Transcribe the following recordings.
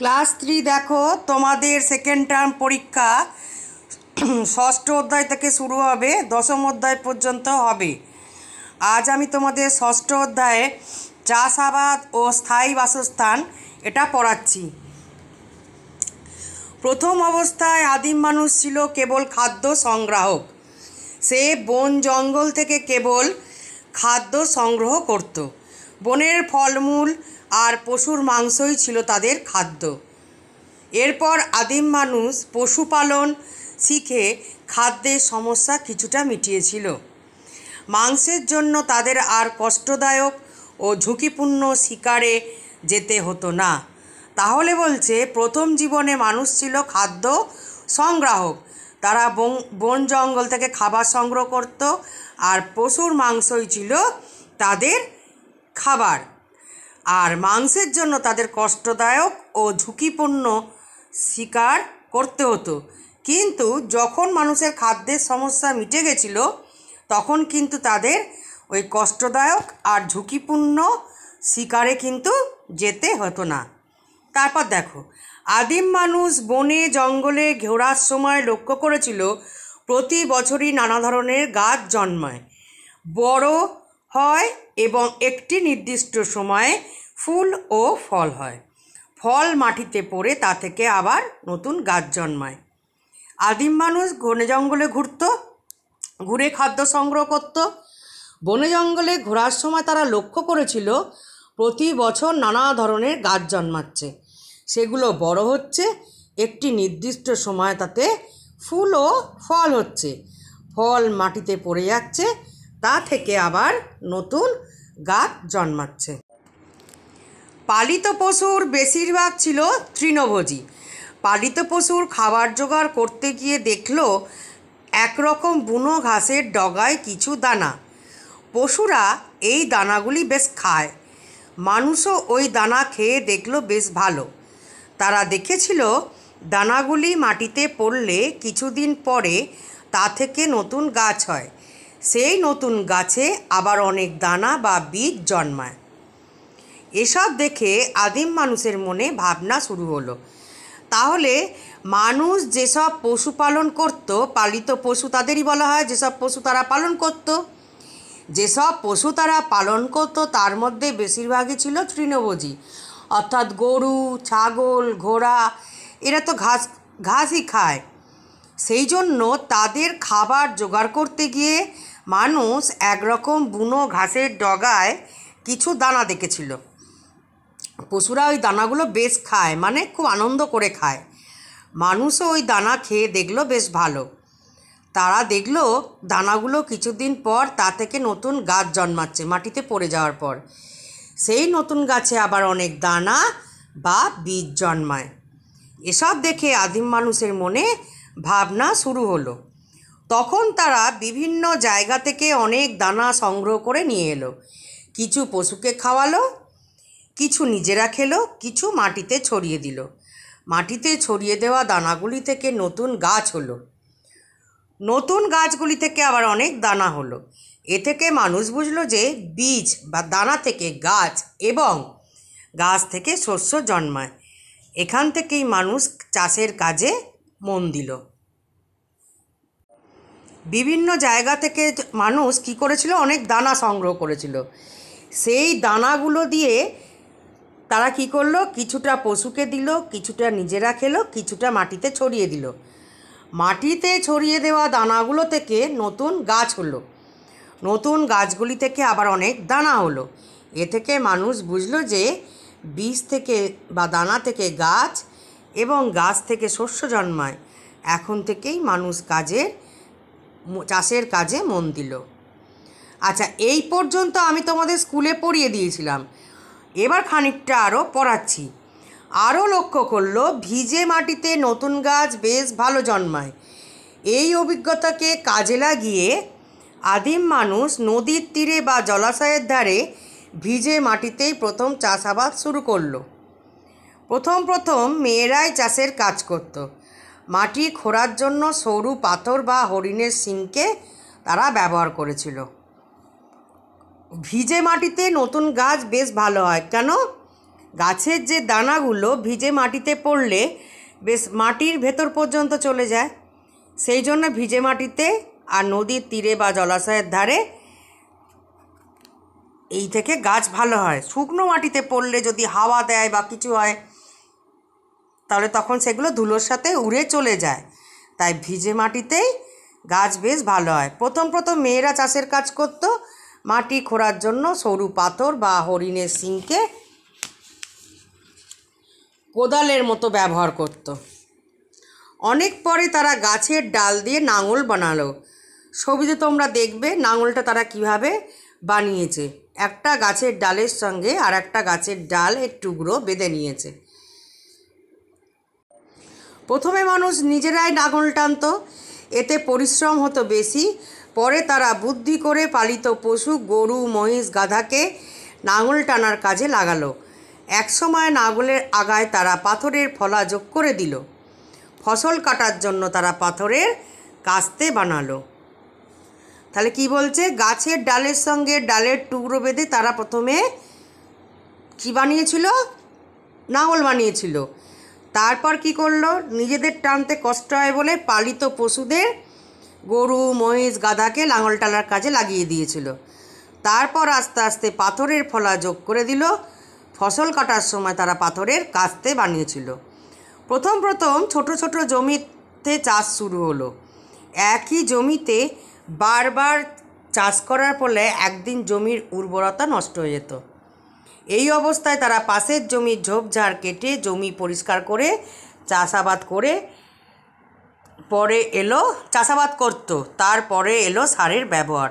Class three দেখো, তোমাদের second term পরীক্ষা ষষ্ঠ অধ্যায় থেকে শুরু হবে, দশম অধ্যায় পর্যন্ত হবে। আজ আমি তোমাদের ষষ্ঠ অধ্যায়ে চাষাবাদ ও স্থায়ী বাসস্থান এটা পড়াচ্ছি। প্রথম অবস্থায় আদিম মানুষ ছিল কেবল খাদ্য সংগ্রাহক। সে বন জঙ্গল থেকে কেবল খাদ্য সংগ্রহ করত। বনের ফলমূল আর পশুর মাংসই ছিল তাদের খাদ্য। এরপর আদিম মানুষ পশুপালন শিখে খাদ্যের সমস্যা কিছুটা মিটিয়েছিল। মাংসের জন্য তাদের আর কষ্টদায়ক ও ঝুঁকিপূর্ণ শিকারে যেতে হতো না। তাহলে বলছে, প্রথম জীবনে মানুষ ছিল খাদ্য সংগ্রাহক। তারা বন বন জঙ্গল থেকে খাবার সংগ্রহ করত আর পশুর মাংসই ছিল তাদের খাবার। আর মাংসের জন্য তাদের কষ্টদায়ক ও ঝুঁকিপূর্ণ শিকার করতে হতো। কিন্তু যখন মানুষের খাদ্যের সমস্যা মিটে গেছিল, তখন কিন্তু তাদের ওই কষ্টদায়ক আর ঝুঁকিপূর্ণ শিকারে কিন্তু যেতে হতো না। তারপর দেখো, আদিম মানুষ বনে, জঙ্গলে ঘোরার সময় লক্ষ্য করেছিল, প্রতি বছরই নানা ধরনের গাছ জন্মায়। বড় হয় এবং একটি নির্দিষ্ট সময়ে ফুল ও ফল হয়। ফল মাটিতে পড়ে তা থেকে আবার নতুন গাছ জন্মায়। আদিম মানুষ ঘনে জঙ্গলে ঘুরতো, ঘুরে খাদ্য সংগ্রহ করত। বনে জঙ্গলে ঘোরার সময় তারা লক্ষ্য করেছিল, প্রতি বছর নানা ধরনের গাছ জন্মাচ্ছে। সেগুলো বড় হচ্ছে, একটি নির্দিষ্ট সময় তাতে ফুল ও ফল হচ্ছে। ফল মাটিতে পড়ে যাচ্ছে তা থেকে আবার নতুন গাছ জন্মাচ্ছে। পালিত পশুর বেশিরভাগ ছিল তৃণভোজী। পালিত পশুর খাবার জোগাড় করতে গিয়ে দেখল একরকম বুনো ঘাসের ডগায় কিছু দানা। পশুরা এই দানাগুলি বেশ খায়। মানুষও ওই দানা খেয়ে দেখল বেশ ভালো। তারা দেখেছিল দানাগুলি মাটিতে পড়লে কিছুদিন পরে তা থেকে নতুন গাছ হয়। সেই নতুন গাছে আবার অনেক দানা বা বীজ জন্মায়। এসব দেখে আদিম মানুষের মনে ভাবনা শুরু হলো। তাহলে মানুষ যেসব পশু পালন করত, পালিত পশু তাদেরই বলা হয়, যেসব পশু তারা পালন করত। যেসব পশু তারা পালন করত, তার মধ্যে বেশিরভাগই ছিল তৃণভোজী। অর্থাৎ গরু, ছাগল, ঘোড়া, এরা তো ঘাস, ঘাসই খায়। সেই জন্য তাদের খাবার জোগাড় করতে গিয়ে মানুষ একরকম বুনো ঘাসের ডগায় কিছু দানা দেখেছিল। পশুরা ওই দানাগুলো বেশ খায় মানে খুব আনন্দ করে খায়। মানুষও ওই দানা খেয়ে দেখল বেশ ভালো। তারা দেখল দানাগুলো কিছুদিন পর তা থেকে নতুন গাছ জন্মাচ্ছে মাটিতে পড়ে যাওয়ার পর। সেই নতুন গাছে আবার অনেক দানা বা বীজ জন্মায়। এসব দেখে আদিম মানুষের মনে ভাবনা শুরু হলো। তখন তারা বিভিন্ন জায়গা থেকে অনেক দানা সংগ্রহ করে নিয়ে এলো। কিছু পশুকে খাওয়ালো, কিছু নিজেরা খেলো, কিছু মাটিতে ছড়িয়ে দিল। মাটিতে ছড়িয়ে দেওয়া দানাগুলি থেকে নতুন গাছ হলো। নতুন গাছগুলি থেকে আবার অনেক দানা হলো। এ থেকে মানুষ বুঝলো যে বীজ বা দানা থেকে গাছ এবং গাছ থেকে শস্য জন্মায়। এখান থেকেই মানুষ চাষের কাজে মন দিল। বিভিন্ন জায়গা থেকে মানুষ কি করেছিল? অনেক দানা সংগ্রহ করেছিল। সেই দানাগুলো দিয়ে তারা কি করল? কিছুটা পশুকে দিল, কিছুটা নিজেরা খেলো, কিছুটা মাটিতে ছড়িয়ে দিল। মাটিতে ছড়িয়ে দেওয়া দানাগুলো থেকে নতুন গাছ হলো। নতুন গাছগুলি থেকে আবার অনেক দানা হলো। এ থেকে মানুষ বুঝলো যে বীজ থেকে বা দানা থেকে গাছ এবং গাছ থেকে শস্য জন্মায়। এখন থেকেই মানুষ কাজের চাষের কাজে মন দিল। আচ্ছা এই পর্যন্ত আমি তোমাদের স্কুলে পড়িয়ে দিয়েছিলাম। এবার খানিকটা আরও পড়াচ্ছি। আরও লক্ষ্য করল, ভিজে মাটিতে নতুন গাছ বেশ ভালো জন্মায়। এই অভিজ্ঞতাকে কাজে লাগিয়ে আদিম মানুষ নদীর তীরে বা জলাশয়ের ধারে ভিজে মাটিতেই প্রথম চাষাবাদ শুরু করল। প্রথম প্রথম মেয়েরাই চাষের কাজ করত। মাটি খোঁড়ার জন্য সরু পাথর বা হরিণের শিংকে তারা ব্যবহার করেছিল। ভিজে মাটিতে নতুন গাছ বেশ ভালো হয়। কেন? গাছের যে দানাগুলো ভিজে মাটিতে পড়লে বেশ মাটির ভেতর পর্যন্ত চলে যায়। সেই জন্য ভিজে মাটিতে আর নদীর তীরে বা জলাশয়ের ধারে এই থেকে গাছ ভালো হয়। শুকনো মাটিতে পড়লে যদি হাওয়া দেয় বা কিছু হয় তাহলে তখন সেগুলো ধুলোর সাথে উড়ে চলে যায়। তাই ভিজে মাটিতেই গাছ বেশ ভালো হয়। প্রথম প্রথম মেয়েরা চাষের কাজ করতো মাটি খোঁড়ার জন্য সরু পাথর বা হরিণের সিংকে কোদালের মতো ব্যবহার করত। অনেক পরে তারা গাছের ডাল দিয়ে নাঙল বানালো। ছবিতে তোমরা দেখবে নাঙলটা তারা কীভাবে বানিয়েছে। একটা গাছের ডালের সঙ্গে আর একটা গাছের ডালের টুকরো বেঁধে নিয়েছে। প্রথমে মানুষ নিজেরাই নাঙল টানতো, এতে পরিশ্রম হতো বেশি। পরে তারা বুদ্ধি করে পালিত পশু, গরু, মহিষ, গাধাকে নাঙল টানার কাজে লাগালো। একসময় নাঙলের আগায় তারা পাথরের ফলা যোগ করে দিল। ফসল কাটার জন্য তারা পাথরের কাস্তে বানালো। তাহলে কি বলছে? গাছের ডালের সঙ্গে ডালের টুকরো বেঁধে তারা প্রথমে কী বানিয়েছিল? নাঙল বানিয়েছিল। তারপর কি করল? নিজেদের টানতে কষ্ট হয় বলে পালিত পশুদের গরু, মহিষ, গাধাকে লাঙল টানার কাজে লাগিয়ে দিয়েছিল। তারপর আস্তে আস্তে পাথরের ফলা যোগ করে দিল। ফসল কাটার সময় তারা পাথরের কাস্তে বানিয়েছিল। প্রথম প্রথম ছোট ছোট জমিতে চাষ শুরু হলো। একই জমিতে বারবার চাষ করার ফলে একদিন জমির উর্বরতা নষ্ট হয়ে যেত। এই অবস্থায় তারা পাশের জমির ঝোপঝাড় কেটে জমি পরিষ্কার করে চাষাবাদ করে পরে এলো, চাষাবাদ করতো, তারপরে এলো সারের ব্যবহার।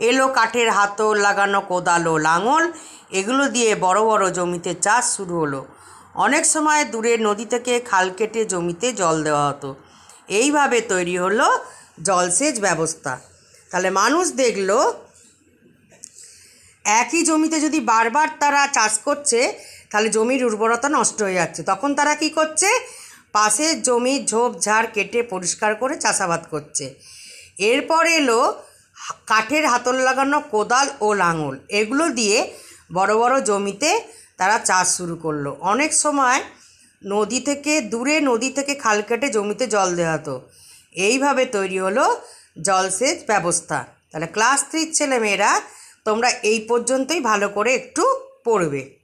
এলো কাঠের হাতল, লাগানো কোদালো লাঙল, এগুলো দিয়ে বড় বড় জমিতে চাষ শুরু হলো। অনেক সময় দূরে নদী থেকে খাল কেটে জমিতে জল দেওয়া হতো। এইভাবে তৈরি হলো জলসেচ ব্যবস্থা। তাহলে মানুষ দেখল একই জমিতে যদি বারবার তারা চাষ করছে, তাহলে জমির উর্বরতা নষ্ট হয়ে যাচ্ছে। তখন তারা কি করছে? পাশের জমির ঝোপ ঝাড় কেটে পরিষ্কার করে চাষাবাদ করছে। এরপর এলো কাঠের হাতল লাগানো কোদাল ও লাঙল। এগুলো দিয়ে বড় বড় জমিতে তারা চাষ শুরু করল। অনেক সময় নদী থেকে, দূরে নদী থেকে খাল কেটে জমিতে জল দেওয়া হতো এইভাবে তৈরি হলো জলসেচ ব্যবস্থা। তাহলে ক্লাস থ্রির ছেলেমেয়েরা তোমরা এই পর্যন্তই ভালো করে একটু পড়বে।